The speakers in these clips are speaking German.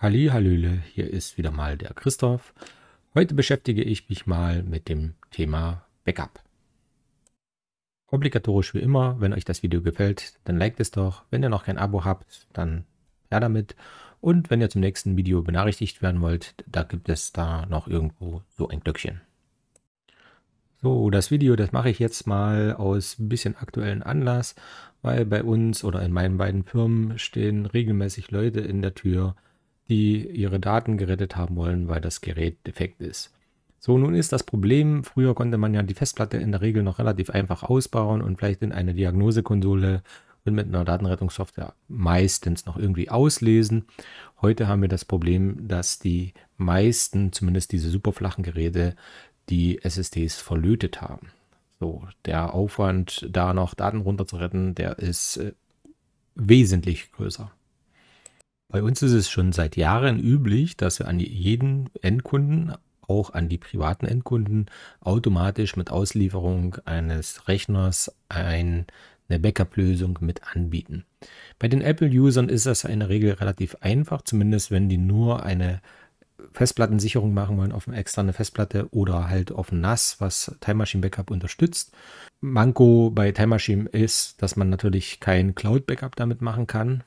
Halli, Hallöle, hier ist wieder mal der Christoph. Heute beschäftige ich mich mal mit dem Thema Backup. Obligatorisch wie immer, wenn euch das Video gefällt, dann liked es doch. Wenn ihr noch kein Abo habt, dann her damit. Und wenn ihr zum nächsten Video benachrichtigt werden wollt, da gibt es da noch irgendwo so ein Glöckchen. So, das Video, das mache ich jetzt mal aus ein bisschen aktuellen Anlass, weil bei uns oder in meinen beiden Firmen stehen regelmäßig Leute in der Tür, die ihre Daten gerettet haben wollen, weil das Gerät defekt ist. So, nun ist das Problem, früher konnte man ja die Festplatte in der Regel noch relativ einfach ausbauen und vielleicht in eine Diagnosekonsole und mit einer Datenrettungssoftware meistens noch irgendwie auslesen. Heute haben wir das Problem, dass die meisten, zumindest diese superflachen Geräte, die SSDs verlötet haben. So, der Aufwand, da noch Daten runterzuretten, der ist äh, wesentlich größer. Bei uns ist es schon seit Jahren üblich, dass wir an jeden Endkunden, auch an die privaten Endkunden, automatisch mit Auslieferung eines Rechners ein, eine Backup-Lösung mit anbieten. Bei den Apple-Usern ist das in der Regel relativ einfach, zumindest wenn die nur eine Festplattensicherung machen wollen auf eine externe Festplatte oder halt auf ein NAS, was Time Machine Backup unterstützt. Manko bei Time Machine ist, dass man natürlich kein Cloud Backup damit machen kann.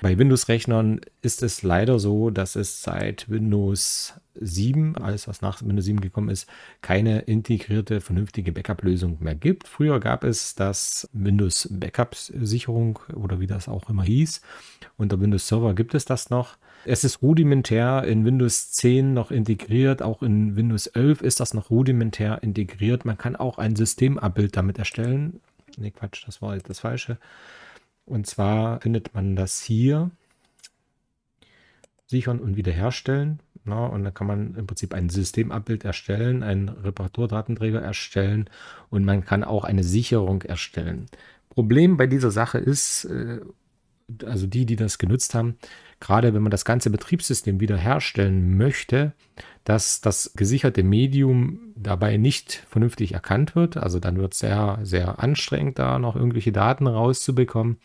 Bei Windows-Rechnern ist es leider so, dass es seit Windows 7, alles was nach Windows 7 gekommen ist, keine integrierte, vernünftige Backup-Lösung mehr gibt. Früher gab es das Windows Backup-Sicherung oder wie das auch immer hieß. Unter Windows Server gibt es das noch. Es ist rudimentär in Windows 10 noch integriert, auch in Windows 11 ist das noch rudimentär integriert. Man kann auch ein Systemabbild damit erstellen. Ne, Quatsch, das war jetzt das Falsche. Und zwar findet man das hier. Sichern und wiederherstellen. Na, und dann kann man im Prinzip ein Systemabbild erstellen, einen Reparaturdatenträger erstellen und man kann auch eine Sicherung erstellen. Problem bei dieser Sache ist, äh, also die, die das genutzt haben, gerade wenn man das ganze Betriebssystem wiederherstellen möchte, dass das gesicherte Medium dabei nicht vernünftig erkannt wird. Also dann wird es sehr, sehr anstrengend, da noch irgendwelche Daten rauszubekommen.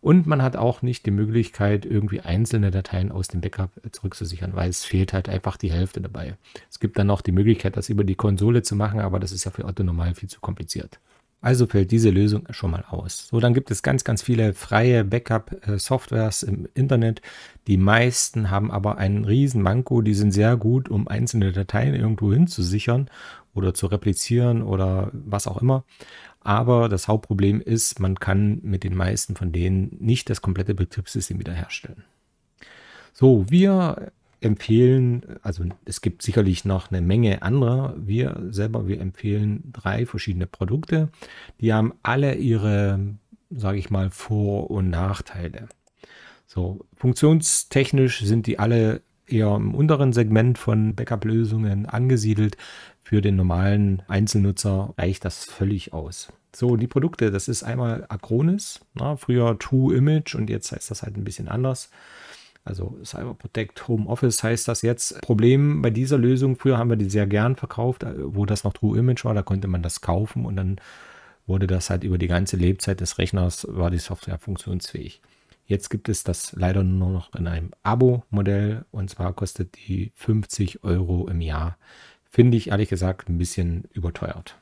Und man hat auch nicht die Möglichkeit, irgendwie einzelne Dateien aus dem Backup zurückzusichern, weil es fehlt halt einfach die Hälfte dabei. Es gibt dann noch die Möglichkeit, das über die Konsole zu machen, aber das ist ja für Otto normal viel zu kompliziert. Also fällt diese Lösung schon mal aus. So, dann gibt es ganz, ganz viele freie Backup-Softwares im Internet. Die meisten haben aber einen riesen Manko. Die sind sehr gut, um einzelne Dateien irgendwo hinzusichern oder zu replizieren oder was auch immer. Aber das Hauptproblem ist, man kann mit den meisten von denen nicht das komplette Betriebssystem wiederherstellen. So, wir empfehlen, also es gibt sicherlich noch eine Menge anderer. Wir selber, wir empfehlen drei verschiedene Produkte. Die haben alle ihre, sage ich mal, Vor- und Nachteile. So, funktionstechnisch sind die alle eher im unteren Segment von Backup-Lösungen angesiedelt. Für den normalen Einzelnutzer reicht das völlig aus. So, die Produkte, das ist einmal Acronis, na, früher True Image und jetzt heißt das halt ein bisschen anders. Also Cyber Protect Home Office heißt das jetzt. Problem bei dieser Lösung, früher haben wir die sehr gern verkauft, äh, wo das noch True Image war, da konnte man das kaufen und dann wurde das halt über die ganze Lebzeit des Rechners, war die Software funktionsfähig. Jetzt gibt es das leider nur noch in einem Abo-Modell und zwar kostet die 50 Euro im Jahr. Finde ich ehrlich gesagt ein bisschen überteuert.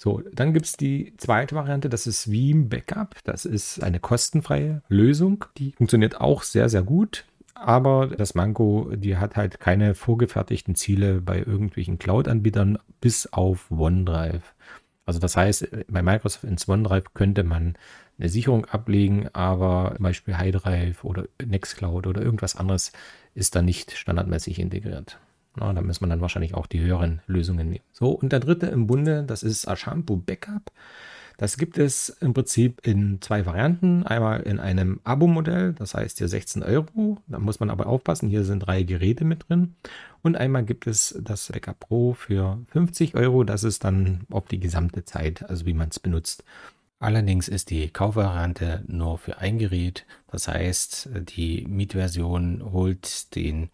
So, dann gibt es die zweite Variante, das ist Veeam Backup. Das ist eine kostenfreie Lösung. Die funktioniert auch sehr, sehr gut. Aber das Manko, die hat halt keine vorgefertigten Ziele bei irgendwelchen Cloud-Anbietern bis auf OneDrive. Also das heißt, bei Microsoft ins OneDrive könnte man eine Sicherung ablegen, aber zum Beispiel HiDrive oder Nextcloud oder irgendwas anderes ist da nicht standardmäßig integriert. Na, da muss man dann wahrscheinlich auch die höheren Lösungen nehmen. So, und der dritte im Bunde, das ist Ashampoo Backup. Das gibt es im Prinzip in zwei Varianten. Einmal in einem Abo-Modell, das heißt hier 16 Euro. Da muss man aber aufpassen, hier sind drei Geräte mit drin. Und einmal gibt es das Backup Pro für 50 Euro. Das ist dann auf die gesamte Zeit, also wie man es benutzt. Allerdings ist die Kaufvariante nur für ein Gerät. Das heißt, die Mietversion holt den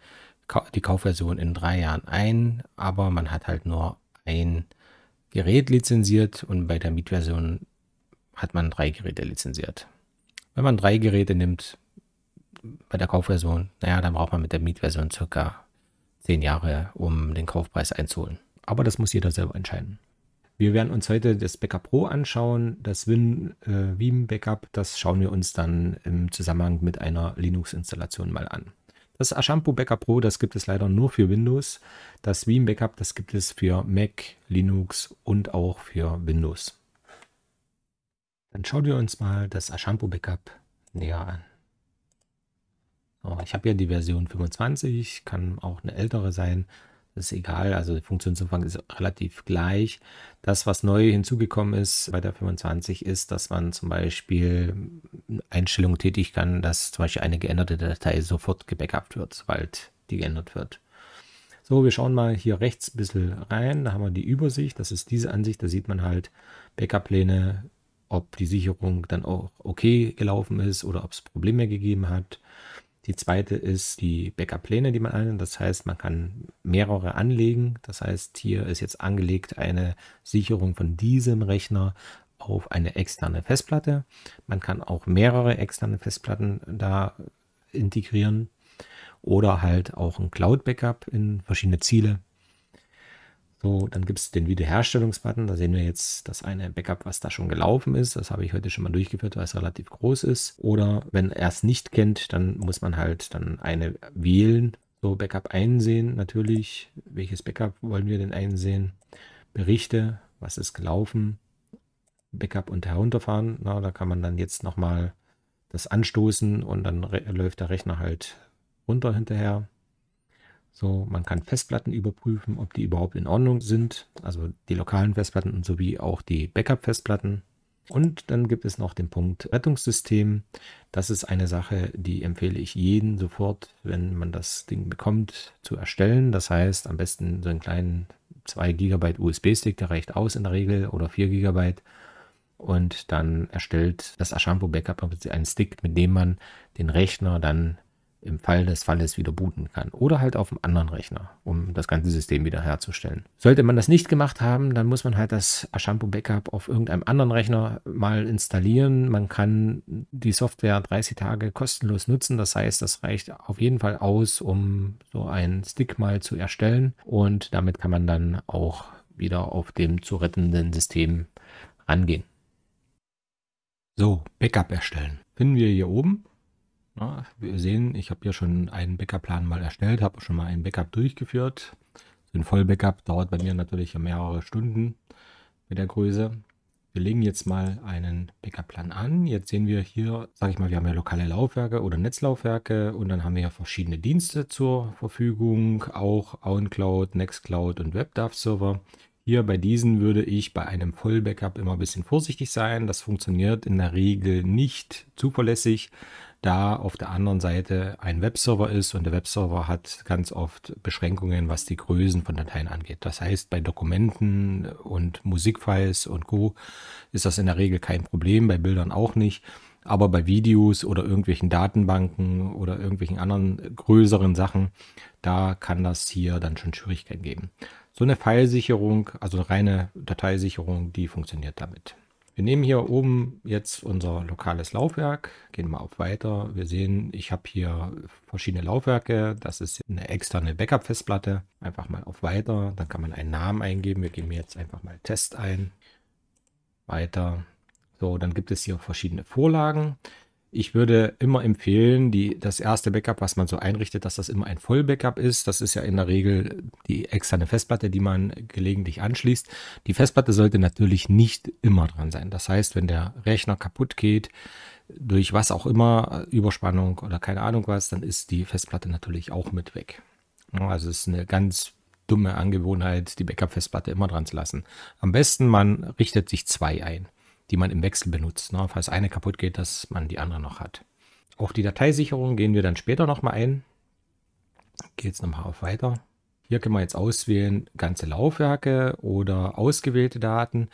die Kaufversion in drei Jahren ein, aber man hat halt nur ein Gerät lizenziert und bei der Mietversion hat man drei Geräte lizenziert. Wenn man drei Geräte nimmt, bei der Kaufversion, naja, dann braucht man mit der Mietversion circa zehn Jahre, um den Kaufpreis einzuholen. Aber das muss jeder selber entscheiden. Wir werden uns heute das Backup Pro anschauen. Das Win äh, Backup, das schauen wir uns dann im Zusammenhang mit einer Linux-Installation mal an. Das Ashampoo Backup Pro, das gibt es leider nur für Windows. Das Veeam Backup, das gibt es für Mac, Linux und auch für Windows. Dann schauen wir uns mal das Ashampoo Backup näher an. So, ich habe ja die Version 25, kann auch eine ältere sein. Ist egal, also der Funktionsumfang ist relativ gleich. Das, was neu hinzugekommen ist bei der 25, ist, dass man zum Beispiel Einstellungen tätigen kann, dass zum Beispiel eine geänderte Datei sofort gebackupt wird, sobald die geändert wird. So, wir schauen mal hier rechts ein bisschen rein. Da haben wir die Übersicht. Das ist diese Ansicht. Da sieht man halt Backup-Pläne, ob die Sicherung dann auch okay gelaufen ist oder ob es Probleme gegeben hat. Die zweite ist die Backup-Pläne, die man annimmt. Das heißt, man kann mehrere anlegen. Das heißt, hier ist jetzt angelegt eine Sicherung von diesem Rechner auf eine externe Festplatte. Man kann auch mehrere externe Festplatten da integrieren oder halt auch ein Cloud-Backup in verschiedene Ziele. So, dann gibt es den Wiederherstellungsbutton. Da sehen wir jetzt das eine Backup, was da schon gelaufen ist. Das habe ich heute schon mal durchgeführt, weil es relativ groß ist. Oder wenn er es nicht kennt, dann muss man halt dann eine wählen. So, Backup einsehen natürlich. Welches Backup wollen wir denn einsehen? Berichte, was ist gelaufen? Backup und herunterfahren. Na, da kann man dann jetzt nochmal das anstoßen und dann läuft der Rechner halt runter hinterher. So, man kann Festplatten überprüfen, ob die überhaupt in Ordnung sind, also die lokalen Festplatten sowie auch die Backup-Festplatten. Und dann gibt es noch den Punkt Rettungssystem. Das ist eine Sache, die empfehle ich jeden sofort, wenn man das Ding bekommt, zu erstellen. Das heißt, am besten so einen kleinen 2 GB USB-Stick, der reicht aus in der Regel, oder 4 GB. Und dann erstellt das Ashampo Backup einen Stick, mit dem man den Rechner dann im Fall des Falles wieder booten kann. Oder halt auf einem anderen Rechner, um das ganze System wieder herzustellen. Sollte man das nicht gemacht haben, dann muss man halt das Ashampo Backup auf irgendeinem anderen Rechner mal installieren. Man kann die Software 30 Tage kostenlos nutzen. Das heißt, das reicht auf jeden Fall aus, um so einen Stick mal zu erstellen. Und damit kann man dann auch wieder auf dem zu rettenden System rangehen. So, Backup erstellen. Finden wir hier oben na, wir sehen, ich habe hier schon einen Backup-Plan mal erstellt, habe schon mal ein Backup durchgeführt. Ein Vollbackup dauert bei mir natürlich mehrere Stunden mit der Größe. Wir legen jetzt mal einen Backup-Plan an. Jetzt sehen wir hier, sage ich mal, wir haben ja lokale Laufwerke oder Netzlaufwerke und dann haben wir ja verschiedene Dienste zur Verfügung, auch OwnCloud, Nextcloud und WebDAV-Server. Hier bei diesen würde ich bei einem Vollbackup immer ein bisschen vorsichtig sein. Das funktioniert in der Regel nicht zuverlässig da auf der anderen Seite ein Webserver ist und der Webserver hat ganz oft Beschränkungen, was die Größen von Dateien angeht. Das heißt, bei Dokumenten und Musikfiles und Co. ist das in der Regel kein Problem, bei Bildern auch nicht. Aber bei Videos oder irgendwelchen Datenbanken oder irgendwelchen anderen größeren Sachen, da kann das hier dann schon Schwierigkeiten geben. So eine Filesicherung, also eine reine Dateisicherung, die funktioniert damit. Wir nehmen hier oben jetzt unser lokales Laufwerk, gehen mal auf Weiter. Wir sehen, ich habe hier verschiedene Laufwerke. Das ist eine externe Backup-Festplatte. Einfach mal auf Weiter, dann kann man einen Namen eingeben. Wir geben jetzt einfach mal Test ein. Weiter. So, dann gibt es hier verschiedene Vorlagen. Ich würde immer empfehlen, die, das erste Backup, was man so einrichtet, dass das immer ein Vollbackup ist. Das ist ja in der Regel die externe Festplatte, die man gelegentlich anschließt. Die Festplatte sollte natürlich nicht immer dran sein. Das heißt, wenn der Rechner kaputt geht, durch was auch immer, Überspannung oder keine Ahnung was, dann ist die Festplatte natürlich auch mit weg. Also es ist eine ganz dumme Angewohnheit, die Backup-Festplatte immer dran zu lassen. Am besten, man richtet sich zwei ein die man im Wechsel benutzt. Ne? Falls eine kaputt geht, dass man die andere noch hat. Auf die Dateisicherung gehen wir dann später nochmal ein. Gehe jetzt nochmal auf Weiter. Hier können wir jetzt auswählen, ganze Laufwerke oder ausgewählte Daten.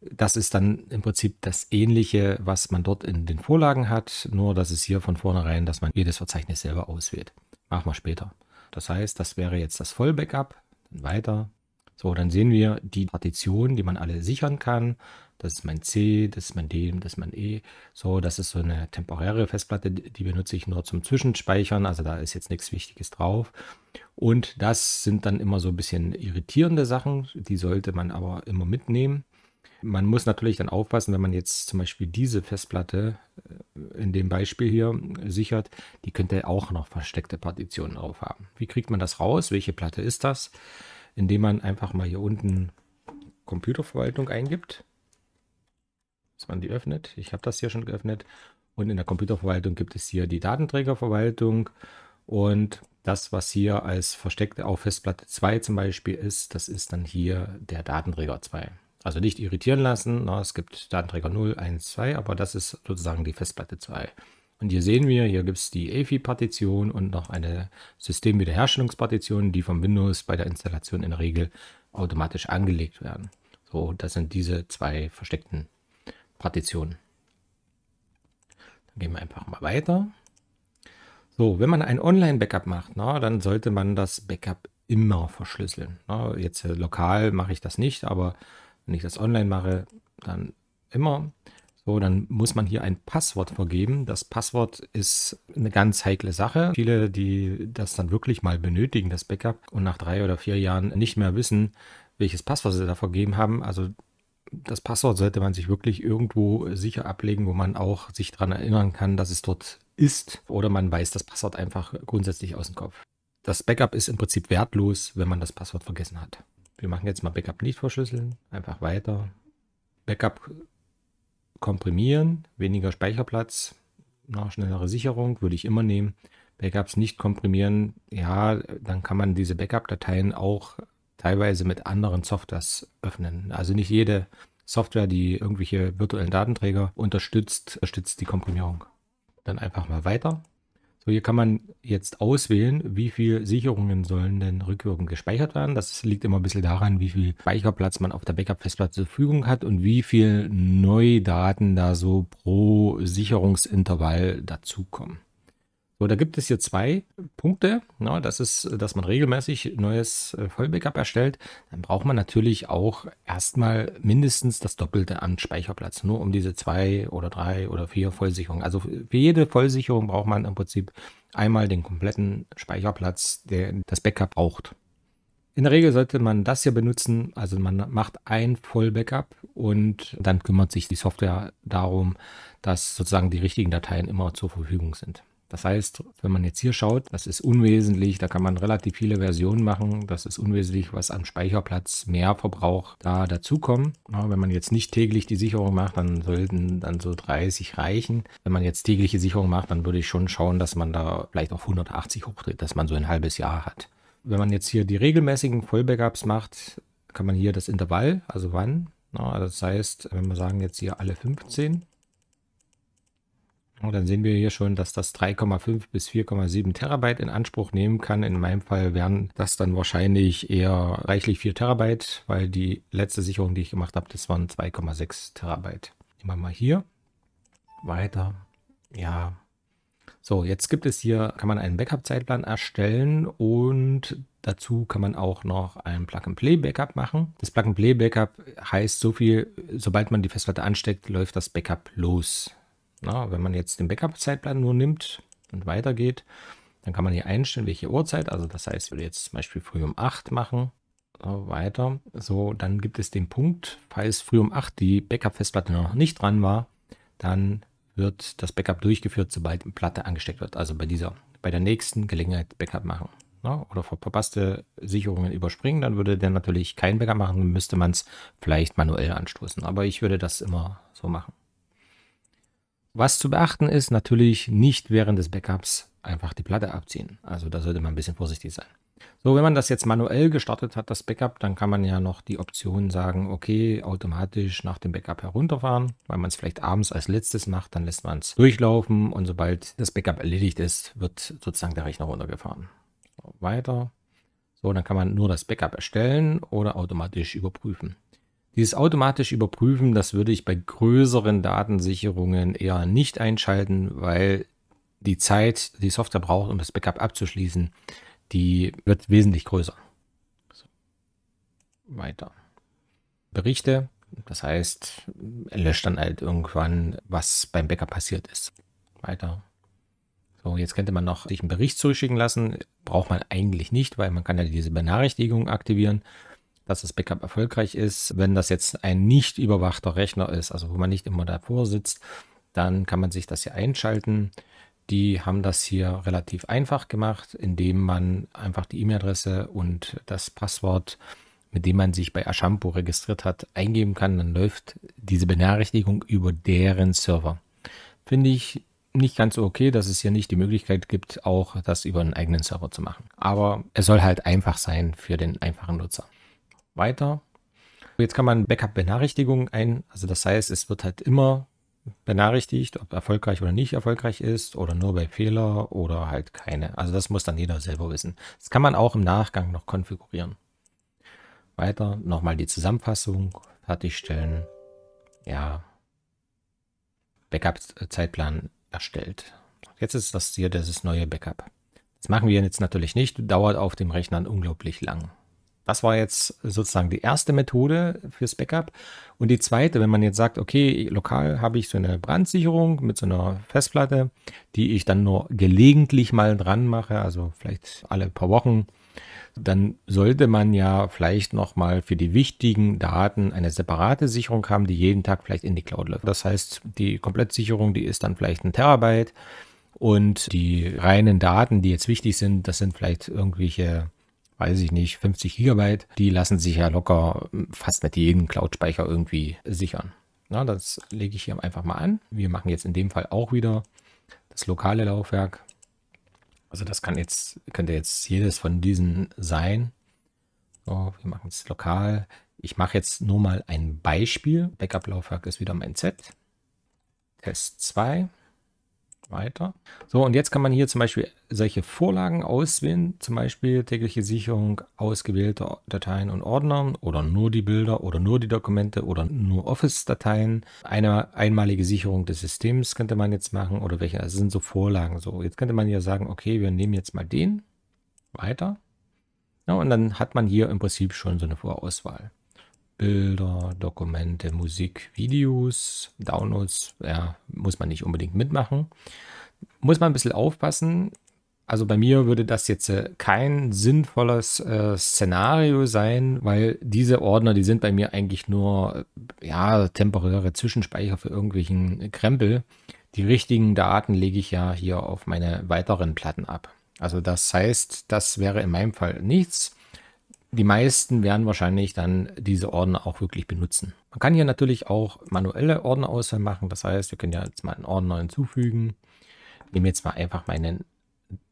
Das ist dann im Prinzip das Ähnliche, was man dort in den Vorlagen hat, nur dass es hier von vornherein, dass man jedes Verzeichnis selber auswählt. Machen wir später. Das heißt, das wäre jetzt das Vollbackup. Dann weiter. So, dann sehen wir die Partitionen, die man alle sichern kann. Das ist mein C, das ist mein D, das ist mein E. So, das ist so eine temporäre Festplatte, die benutze ich nur zum Zwischenspeichern. Also da ist jetzt nichts Wichtiges drauf. Und das sind dann immer so ein bisschen irritierende Sachen. Die sollte man aber immer mitnehmen. Man muss natürlich dann aufpassen, wenn man jetzt zum Beispiel diese Festplatte äh, in dem Beispiel hier sichert, die könnte auch noch versteckte Partitionen drauf haben. Wie kriegt man das raus? Welche Platte ist das? Indem man einfach mal hier unten Computerverwaltung eingibt, dass man die öffnet. Ich habe das hier schon geöffnet. Und in der Computerverwaltung gibt es hier die Datenträgerverwaltung und das, was hier als versteckte auf Festplatte 2 zum Beispiel ist, das ist dann hier der Datenträger 2. Also nicht irritieren lassen. Na, es gibt Datenträger 0, 1, 2, aber das ist sozusagen die Festplatte 2. Und hier sehen wir, hier gibt es die AFI-Partition und noch eine Systemwiederherstellungspartition, die vom Windows bei der Installation in der Regel automatisch angelegt werden. So, das sind diese zwei versteckten Partitionen. Dann gehen wir einfach mal weiter. So, wenn man ein Online-Backup macht, na, dann sollte man das Backup immer verschlüsseln. Na, jetzt äh, lokal mache ich das nicht, aber wenn ich das online mache, dann immer. So, dann muss man hier ein Passwort vergeben. Das Passwort ist eine ganz heikle Sache. Viele, die das dann wirklich mal benötigen, das Backup, und nach drei oder vier Jahren nicht mehr wissen, welches Passwort sie da vergeben haben. Also das Passwort sollte man sich wirklich irgendwo sicher ablegen, wo man auch sich daran erinnern kann, dass es dort ist. Oder man weiß das Passwort einfach grundsätzlich aus dem Kopf. Das Backup ist im Prinzip wertlos, wenn man das Passwort vergessen hat. Wir machen jetzt mal Backup nicht verschlüsseln. Einfach weiter. Backup komprimieren, weniger Speicherplatz, noch schnellere Sicherung würde ich immer nehmen. Backups nicht komprimieren, ja, dann kann man diese Backup-Dateien auch teilweise mit anderen Softwares öffnen. Also nicht jede Software, die irgendwelche virtuellen Datenträger unterstützt, unterstützt die Komprimierung. Dann einfach mal weiter. So, hier kann man jetzt auswählen, wie viele Sicherungen sollen denn rückwirkend gespeichert werden. Das liegt immer ein bisschen daran, wie viel Speicherplatz man auf der Backup-Festplatte zur Verfügung hat und wie viel Neudaten da so pro Sicherungsintervall dazukommen. So, da gibt es hier zwei Punkte. Na, das ist, dass man regelmäßig neues äh, Vollbackup erstellt. Dann braucht man natürlich auch erstmal mindestens das Doppelte an Speicherplatz, nur um diese zwei oder drei oder vier Vollsicherungen. Also für jede Vollsicherung braucht man im Prinzip einmal den kompletten Speicherplatz, der das Backup braucht. In der Regel sollte man das hier benutzen, also man macht ein Vollbackup und dann kümmert sich die Software darum, dass sozusagen die richtigen Dateien immer zur Verfügung sind. Das heißt, wenn man jetzt hier schaut, das ist unwesentlich, da kann man relativ viele Versionen machen. Das ist unwesentlich, was am Speicherplatz mehr Verbrauch da dazukommen. Ja, wenn man jetzt nicht täglich die Sicherung macht, dann sollten dann so 30 reichen. Wenn man jetzt tägliche Sicherung macht, dann würde ich schon schauen, dass man da vielleicht auf 180 hochdreht, dass man so ein halbes Jahr hat. Wenn man jetzt hier die regelmäßigen Vollbackups macht, kann man hier das Intervall, also wann. Das heißt, wenn wir sagen jetzt hier alle 15, und dann sehen wir hier schon, dass das 3,5 bis 4,7 Terabyte in Anspruch nehmen kann. In meinem Fall wären das dann wahrscheinlich eher reichlich 4 Terabyte, weil die letzte Sicherung, die ich gemacht habe, das waren 2,6 Terabyte. Nehmen wir mal hier. Weiter. Ja. So, jetzt gibt es hier, kann man einen Backup-Zeitplan erstellen und dazu kann man auch noch ein Plug-and-Play-Backup machen. Das Plug-and-Play-Backup heißt so viel, sobald man die Festplatte ansteckt, läuft das Backup los. Na, wenn man jetzt den Backup-Zeitplan nur nimmt und weitergeht, dann kann man hier einstellen, welche Uhrzeit. Also das heißt, ich würde jetzt zum Beispiel früh um 8 machen. So, weiter. So, dann gibt es den Punkt, falls früh um 8 die Backup-Festplatte noch nicht dran war, dann wird das Backup durchgeführt, sobald die Platte angesteckt wird. Also bei dieser, bei der nächsten Gelegenheit Backup machen. Na, oder verpasste Sicherungen überspringen, dann würde der natürlich kein Backup machen, müsste man es vielleicht manuell anstoßen. Aber ich würde das immer so machen. Was zu beachten ist, natürlich nicht während des Backups einfach die Platte abziehen. Also da sollte man ein bisschen vorsichtig sein. So, wenn man das jetzt manuell gestartet hat, das Backup, dann kann man ja noch die Option sagen, okay, automatisch nach dem Backup herunterfahren, weil man es vielleicht abends als letztes macht, dann lässt man es durchlaufen und sobald das Backup erledigt ist, wird sozusagen der Rechner runtergefahren. Weiter. So, dann kann man nur das Backup erstellen oder automatisch überprüfen. Dieses automatisch Überprüfen, das würde ich bei größeren Datensicherungen eher nicht einschalten, weil die Zeit, die Software braucht, um das Backup abzuschließen, die wird wesentlich größer. So. Weiter. Berichte, das heißt, löscht dann halt irgendwann, was beim Bäcker passiert ist. Weiter. So, jetzt könnte man noch sich einen Bericht zurückschicken lassen. Braucht man eigentlich nicht, weil man kann ja diese Benachrichtigung aktivieren, dass das Backup erfolgreich ist. Wenn das jetzt ein nicht überwachter Rechner ist, also wo man nicht immer davor sitzt, dann kann man sich das hier einschalten. Die haben das hier relativ einfach gemacht, indem man einfach die E-Mail-Adresse und das Passwort, mit dem man sich bei Ashampo registriert hat, eingeben kann. Dann läuft diese Benachrichtigung über deren Server. Finde ich nicht ganz so okay, dass es hier nicht die Möglichkeit gibt, auch das über einen eigenen Server zu machen. Aber es soll halt einfach sein für den einfachen Nutzer. Weiter. Jetzt kann man Backup-Benachrichtigungen ein, also das heißt, es wird halt immer benachrichtigt, ob erfolgreich oder nicht erfolgreich ist oder nur bei Fehler oder halt keine. Also das muss dann jeder selber wissen. Das kann man auch im Nachgang noch konfigurieren. Weiter, nochmal die Zusammenfassung fertigstellen. Ja, Backup-Zeitplan erstellt. Jetzt ist das hier dieses neue Backup. Das machen wir jetzt natürlich nicht, dauert auf dem Rechner unglaublich lang. Das war jetzt sozusagen die erste Methode fürs Backup. Und die zweite, wenn man jetzt sagt, okay, lokal habe ich so eine Brandsicherung mit so einer Festplatte, die ich dann nur gelegentlich mal dran mache, also vielleicht alle paar Wochen, dann sollte man ja vielleicht nochmal für die wichtigen Daten eine separate Sicherung haben, die jeden Tag vielleicht in die Cloud läuft. Das heißt, die Komplettsicherung, die ist dann vielleicht ein Terabyte und die reinen Daten, die jetzt wichtig sind, das sind vielleicht irgendwelche weiß ich nicht, 50 Gigabyte, die lassen sich ja locker fast mit jedem Cloud-Speicher irgendwie sichern. Na, das lege ich hier einfach mal an. Wir machen jetzt in dem Fall auch wieder das lokale Laufwerk. Also das kann jetzt, könnte jetzt jedes von diesen sein. So, wir machen es lokal. Ich mache jetzt nur mal ein Beispiel. Backup-Laufwerk ist wieder mein Z. Test 2 weiter. So, und jetzt kann man hier zum Beispiel solche Vorlagen auswählen, zum Beispiel tägliche Sicherung ausgewählter Dateien und Ordner oder nur die Bilder oder nur die Dokumente oder nur Office-Dateien. Eine einmalige Sicherung des Systems könnte man jetzt machen oder welche, das sind so Vorlagen. So, jetzt könnte man hier sagen, okay, wir nehmen jetzt mal den, weiter. Ja, und dann hat man hier im Prinzip schon so eine Vorauswahl. Bilder, Dokumente, Musik, Videos, Downloads, ja, muss man nicht unbedingt mitmachen. Muss man ein bisschen aufpassen. Also bei mir würde das jetzt äh, kein sinnvolles äh, Szenario sein, weil diese Ordner, die sind bei mir eigentlich nur ja, temporäre Zwischenspeicher für irgendwelchen Krempel. Die richtigen Daten lege ich ja hier auf meine weiteren Platten ab. Also das heißt, das wäre in meinem Fall nichts die meisten werden wahrscheinlich dann diese Ordner auch wirklich benutzen. Man kann hier natürlich auch manuelle Ordnerauswahl machen. Das heißt, wir können ja jetzt mal einen Ordner hinzufügen. Ich nehme jetzt mal einfach meinen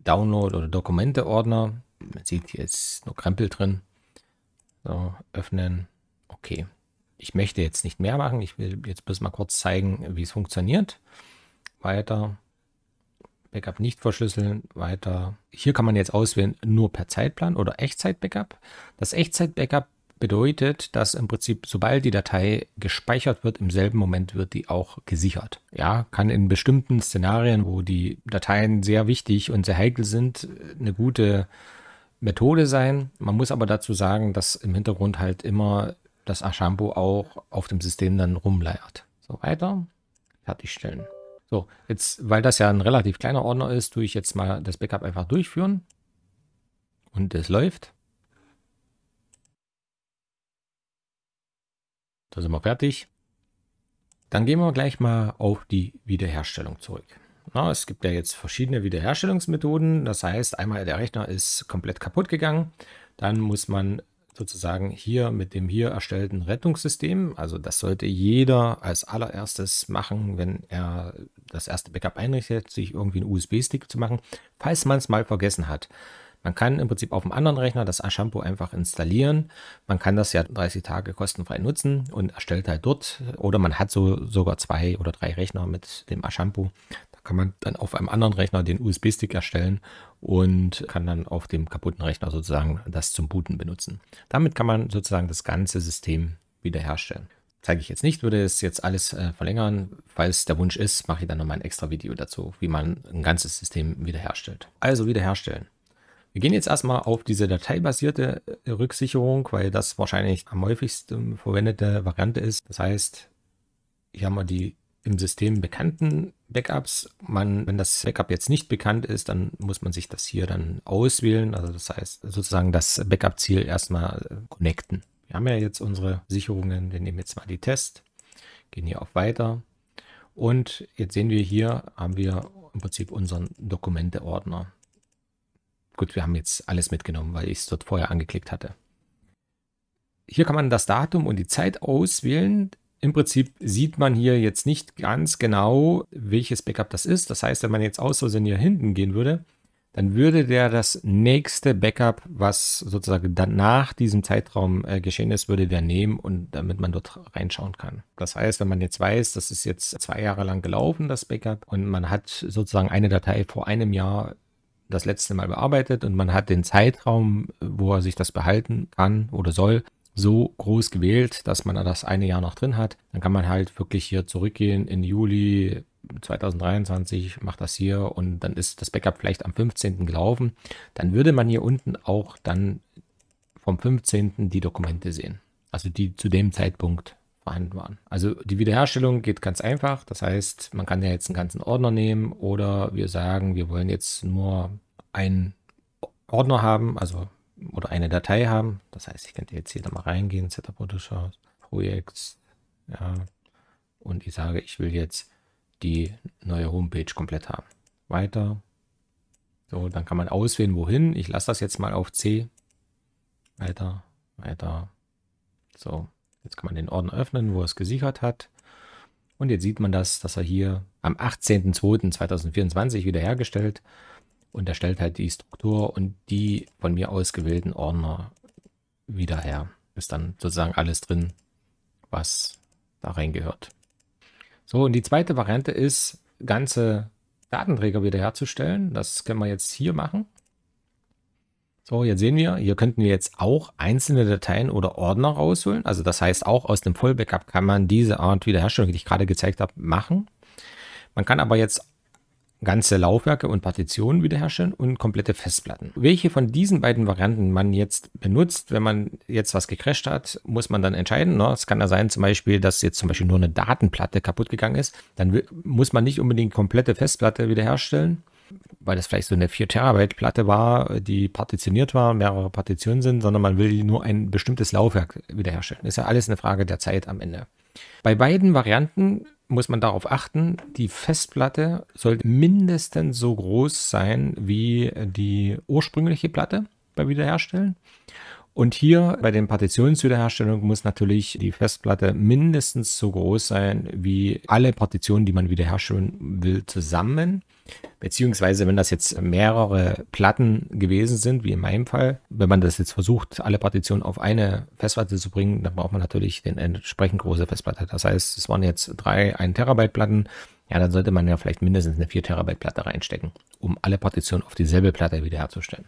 Download- oder Dokumente-Ordner. Man sieht hier ist nur Krempel drin. So, öffnen. Okay. Ich möchte jetzt nicht mehr machen. Ich will jetzt bloß mal kurz zeigen, wie es funktioniert. Weiter. Backup nicht verschlüsseln, weiter. Hier kann man jetzt auswählen, nur per Zeitplan oder Echtzeit-Backup. Das Echtzeit-Backup bedeutet, dass im Prinzip, sobald die Datei gespeichert wird, im selben Moment wird die auch gesichert. Ja, kann in bestimmten Szenarien, wo die Dateien sehr wichtig und sehr heikel sind, eine gute Methode sein. Man muss aber dazu sagen, dass im Hintergrund halt immer das Ashampo auch auf dem System dann rumleiert. So weiter. Fertigstellen. So, jetzt, weil das ja ein relativ kleiner Ordner ist, tue ich jetzt mal das Backup einfach durchführen. Und es läuft. Da sind wir fertig. Dann gehen wir gleich mal auf die Wiederherstellung zurück. Na, es gibt ja jetzt verschiedene Wiederherstellungsmethoden. Das heißt, einmal der Rechner ist komplett kaputt gegangen. Dann muss man sozusagen hier mit dem hier erstellten Rettungssystem. Also das sollte jeder als allererstes machen, wenn er das erste Backup einrichtet, sich irgendwie einen USB-Stick zu machen, falls man es mal vergessen hat. Man kann im Prinzip auf dem anderen Rechner das Ashampo einfach installieren. Man kann das ja 30 Tage kostenfrei nutzen und erstellt halt dort. Oder man hat so sogar zwei oder drei Rechner mit dem Ashampo kann man dann auf einem anderen Rechner den USB-Stick erstellen und kann dann auf dem kaputten Rechner sozusagen das zum Booten benutzen. Damit kann man sozusagen das ganze System wiederherstellen. Zeige ich jetzt nicht, würde es jetzt alles äh, verlängern. Falls der Wunsch ist, mache ich dann nochmal ein extra Video dazu, wie man ein ganzes System wiederherstellt. Also wiederherstellen. Wir gehen jetzt erstmal auf diese dateibasierte Rücksicherung, weil das wahrscheinlich am häufigsten verwendete Variante ist. Das heißt, hier haben wir die im System bekannten Backups. Man, wenn das Backup jetzt nicht bekannt ist, dann muss man sich das hier dann auswählen. Also das heißt sozusagen das Backup-Ziel erstmal äh, connecten. Wir haben ja jetzt unsere Sicherungen. Wir nehmen jetzt mal die Test, gehen hier auf Weiter. Und jetzt sehen wir hier, haben wir im Prinzip unseren Dokumente-Ordner. Gut, wir haben jetzt alles mitgenommen, weil ich es dort vorher angeklickt hatte. Hier kann man das Datum und die Zeit auswählen. Im Prinzip sieht man hier jetzt nicht ganz genau, welches Backup das ist. Das heißt, wenn man jetzt aus Versehen hier hinten gehen würde, dann würde der das nächste Backup, was sozusagen dann nach diesem Zeitraum äh, geschehen ist, würde der nehmen und damit man dort reinschauen kann. Das heißt, wenn man jetzt weiß, das ist jetzt zwei Jahre lang gelaufen, das Backup, und man hat sozusagen eine Datei vor einem Jahr das letzte Mal bearbeitet und man hat den Zeitraum, wo er sich das behalten kann oder soll, so groß gewählt, dass man das eine Jahr noch drin hat. Dann kann man halt wirklich hier zurückgehen in Juli 2023, macht das hier und dann ist das Backup vielleicht am 15. gelaufen. Dann würde man hier unten auch dann vom 15. die Dokumente sehen. Also die zu dem Zeitpunkt vorhanden waren. Also die Wiederherstellung geht ganz einfach. Das heißt, man kann ja jetzt einen ganzen Ordner nehmen oder wir sagen, wir wollen jetzt nur einen Ordner haben, also oder eine Datei haben. Das heißt, ich könnte jetzt hier mal reingehen, Setup Photoshop, Projekts, ja, und ich sage, ich will jetzt die neue Homepage komplett haben. Weiter. So, dann kann man auswählen, wohin. Ich lasse das jetzt mal auf C. Weiter, weiter. So, jetzt kann man den Ordner öffnen, wo er es gesichert hat. Und jetzt sieht man das, dass er hier am 18.02.2024 wiederhergestellt und er stellt halt die Struktur und die von mir ausgewählten Ordner wieder her. Ist dann sozusagen alles drin, was da reingehört. So, und die zweite Variante ist, ganze Datenträger wiederherzustellen. Das können wir jetzt hier machen. So, jetzt sehen wir, hier könnten wir jetzt auch einzelne Dateien oder Ordner rausholen. Also das heißt, auch aus dem Vollbackup kann man diese Art Wiederherstellung, die ich gerade gezeigt habe, machen. Man kann aber jetzt ganze Laufwerke und Partitionen wiederherstellen und komplette Festplatten. Welche von diesen beiden Varianten man jetzt benutzt, wenn man jetzt was gecrashed hat, muss man dann entscheiden. Ne? Es kann ja sein zum Beispiel, dass jetzt zum Beispiel nur eine Datenplatte kaputt gegangen ist. Dann muss man nicht unbedingt komplette Festplatte wiederherstellen, weil das vielleicht so eine 4 Terabyte Platte war, die partitioniert war, mehrere Partitionen sind, sondern man will nur ein bestimmtes Laufwerk wiederherstellen. Ist ja alles eine Frage der Zeit am Ende. Bei beiden Varianten muss man darauf achten, die Festplatte sollte mindestens so groß sein wie die ursprüngliche Platte bei Wiederherstellen. Und hier bei den Partitionswiederherstellungen muss natürlich die Festplatte mindestens so groß sein wie alle Partitionen, die man wiederherstellen will, zusammen. Beziehungsweise, wenn das jetzt mehrere Platten gewesen sind, wie in meinem Fall, wenn man das jetzt versucht, alle Partitionen auf eine Festplatte zu bringen, dann braucht man natürlich den entsprechend große Festplatte. Das heißt, es waren jetzt drei 1 Terabyte Platten. Ja, dann sollte man ja vielleicht mindestens eine 4 Terabyte Platte reinstecken, um alle Partitionen auf dieselbe Platte wiederherzustellen.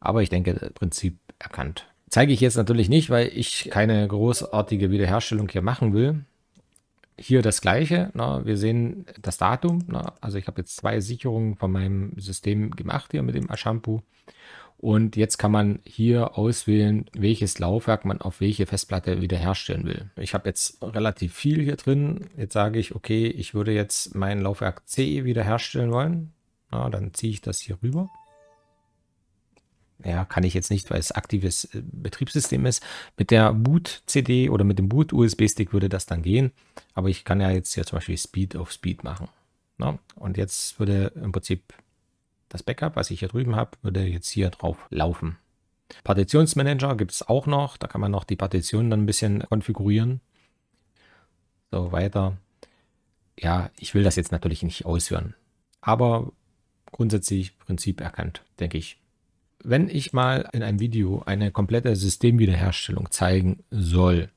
Aber ich denke, Prinzip erkannt. Zeige ich jetzt natürlich nicht, weil ich keine großartige Wiederherstellung hier machen will. Hier das gleiche. Na, wir sehen das Datum. Na, also ich habe jetzt zwei Sicherungen von meinem System gemacht hier mit dem Ashampoo. Und jetzt kann man hier auswählen, welches Laufwerk man auf welche Festplatte wiederherstellen will. Ich habe jetzt relativ viel hier drin. Jetzt sage ich, okay, ich würde jetzt mein Laufwerk C wiederherstellen wollen. Na, dann ziehe ich das hier rüber ja, kann ich jetzt nicht, weil es aktives äh, Betriebssystem ist. Mit der Boot-CD oder mit dem Boot-USB-Stick würde das dann gehen. Aber ich kann ja jetzt hier zum Beispiel Speed auf Speed machen. Na? Und jetzt würde im Prinzip das Backup, was ich hier drüben habe, würde jetzt hier drauf laufen. Partitionsmanager gibt es auch noch. Da kann man noch die Partitionen dann ein bisschen konfigurieren. So, weiter. Ja, ich will das jetzt natürlich nicht ausführen. Aber grundsätzlich Prinzip erkannt, denke ich wenn ich mal in einem Video eine komplette Systemwiederherstellung zeigen soll,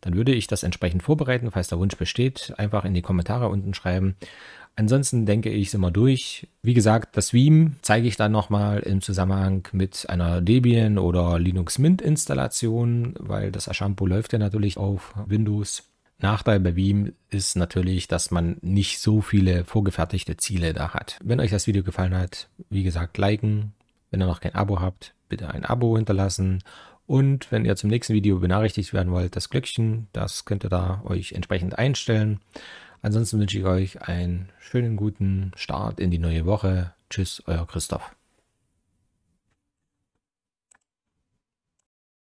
dann würde ich das entsprechend vorbereiten, falls der Wunsch besteht, einfach in die Kommentare unten schreiben. Ansonsten denke ich, sind wir durch. Wie gesagt, das Veeam zeige ich dann nochmal im Zusammenhang mit einer Debian oder Linux Mint Installation, weil das Ashampoo läuft ja natürlich auf Windows. Nachteil bei Veeam ist natürlich, dass man nicht so viele vorgefertigte Ziele da hat. Wenn euch das Video gefallen hat, wie gesagt, liken, Wenn ihr noch kein Abo habt, bitte ein Abo hinterlassen. Und wenn ihr zum nächsten Video benachrichtigt werden wollt, das Glöckchen, das könnt ihr da euch entsprechend einstellen. Ansonsten wünsche ich euch einen schönen guten Start in die neue Woche. Tschüss, euer Christoph.